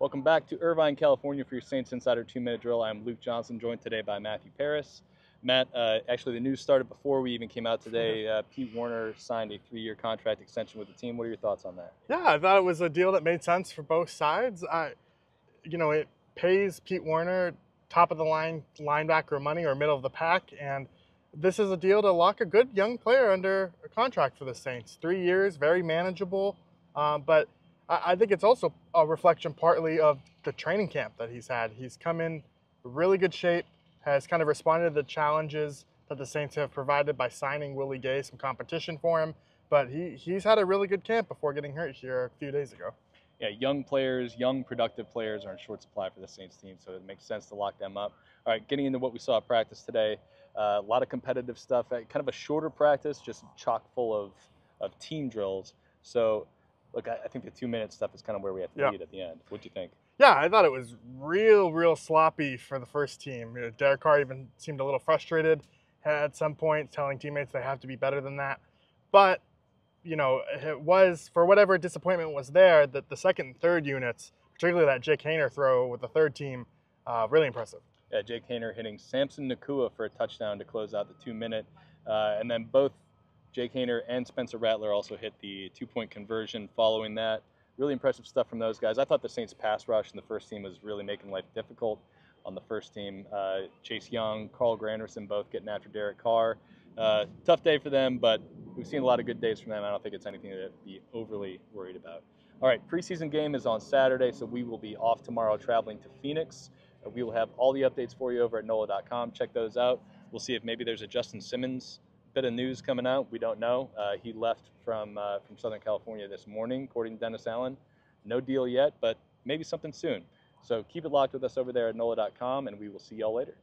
Welcome back to Irvine, California for your Saints Insider two minute drill. I'm Luke Johnson, joined today by Matthew Paras. Matt, uh, actually, the news started before we even came out today. Uh, Pete Werner signed a three year contract extension with the team. What are your thoughts on that? Yeah, I thought it was a deal that made sense for both sides. I, you know, it pays Pete Werner top of the line linebacker money or middle of the pack, and this is a deal to lock a good young player under a contract for the Saints. Three years, very manageable, um, but I, think it's also a reflection partly of the training camp that he's had. He's come in really good shape, has kind of responded to the challenges that the Saints have provided by signing Willie Gay, some competition for him. But he, he's had a really good camp before getting hurt here a few days ago. Yeah, young players, young productive players are in short supply for the Saints team, so it makes sense to lock them up. All right, getting into what we saw at practice today, uh, a lot of competitive stuff. Uh, kind of a shorter practice, just chock full of, of team drills. So, look, I, I think the two minute stuff is kind of where we have to Yeah. lead at the end. What do you think? Yeah, I thought it was real, real sloppy for the first team. You know, Derek Carr even seemed a little frustrated at some point, telling teammates they have to be better than that. But, you know, it was, for whatever disappointment was there, that the second and third units, particularly that Jake Haener throw with the third team, uh, really impressive. Yeah, Jake Haener hitting Samson Nacua for a touchdown to close out the two minute. Uh, and then both Jake Haener and Spencer Rattler also hit the two point conversion following that. Really impressive stuff from those guys. I thought the Saints pass rush in the first team was really making life difficult on the first team. Uh, Chase Young, Carl Granderson both getting after Derek Carr. Uh, tough day for them, but we've seen a lot of good days from them. I don't think it's anything to be overly worried about. All right, preseason game is on Saturday, so we will be off tomorrow traveling to Phoenix. Uh, we will have all the updates for you over at NOLA.com. Check those out. We'll see if maybe there's a Justin Simmons bit of news coming out. We don't know. Uh, he left from uh, from Southern California this morning, according to Dennis Allen. No deal yet, but maybe something soon. So keep it locked with us over there at NOLA.com, and we will see y'all later.